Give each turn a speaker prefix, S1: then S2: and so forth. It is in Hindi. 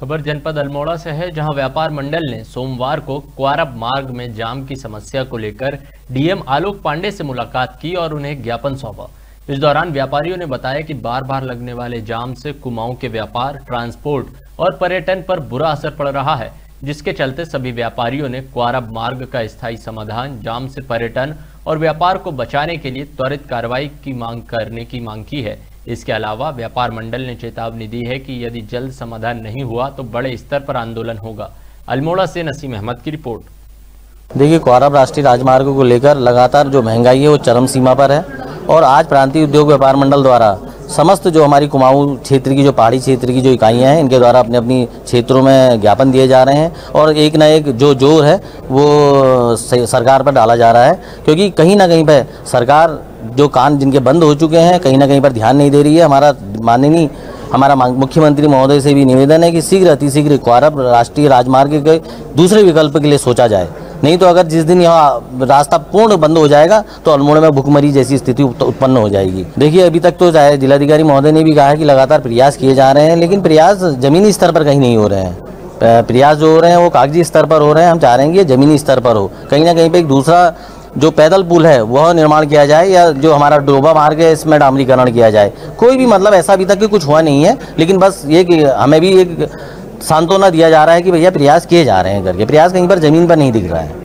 S1: खबर जनपद अल्मोड़ा से है, जहाँ व्यापार मंडल ने सोमवार को क्वारब मार्ग में जाम की समस्या को लेकर डीएम आलोक पांडे से मुलाकात की और उन्हें ज्ञापन सौंपा। इस दौरान व्यापारियों ने बताया कि बार बार लगने वाले जाम से कुमाऊं के व्यापार, ट्रांसपोर्ट और पर्यटन पर बुरा असर पड़ रहा है, जिसके चलते सभी व्यापारियों ने क्वारब मार्ग का स्थायी समाधान, जाम से पर्यटन और व्यापार को बचाने के लिए त्वरित कार्रवाई की मांग करने की मांग की है। इसके अलावा व्यापार मंडल ने चेतावनी दी है कि यदि जल्द समाधान नहीं हुआ तो बड़े स्तर पर आंदोलन होगा। अल्मोड़ा से नसीम अहमद की रिपोर्ट।
S2: देखिए कौरब राष्ट्रीय राजमार्ग को लेकर लगातार जो महँगाई है वो चरम सीमा पर है और आज प्रांतीय उद्योग व्यापार मंडल द्वारा समस्त जो हमारी कुमाऊं क्षेत्र की, जो पहाड़ी क्षेत्र की जो इकाइयाँ हैं, इनके द्वारा अपने अपनी क्षेत्रों में ज्ञापन दिए जा रहे हैं और एक ना एक जो ज़ोर है वो सरकार पर डाला जा रहा है। क्योंकि कहीं ना कहीं पर सरकार जो कान जिनके बंद हो चुके हैं, कहीं ना कहीं पर ध्यान नहीं दे रही है। हमारा माननीय, हमारा मुख्यमंत्री महोदय से भी निवेदन है कि शीघ्र, अतिशीघ्र क्वारब राष्ट्रीय राजमार्ग के दूसरे विकल्प के लिए सोचा जाए। नहीं तो अगर जिस दिन यहाँ रास्ता पूर्ण बंद हो जाएगा तो अल्मोड़ा में भुखमरी जैसी स्थिति उत्पन्न हो जाएगी। देखिए, अभी तक तो जिलाधिकारी महोदय ने भी कहा है कि लगातार प्रयास किए जा रहे हैं, लेकिन प्रयास जमीनी स्तर पर कहीं नहीं हो रहे हैं। प्रयास जो हो रहे हैं, वो कागज़ी स्तर पर हो रहे हैं। हम चाह रहे हैं कि जमीनी स्तर पर हो। कहीं ना कहीं पर एक दूसरा जो पैदल पुल है, वह निर्माण किया जाए या जो हमारा डोबा मार्ग है, इसमें डामरीकरण किया जाए। कोई भी मतलब ऐसा अभी तक कि कुछ हुआ नहीं है, लेकिन बस ये कि हमें भी एक सांत्वना दिया जा रहा है कि भैया प्रयास किए जा रहे हैं करके। प्रयास कहीं पर ज़मीन पर नहीं दिख रहा है।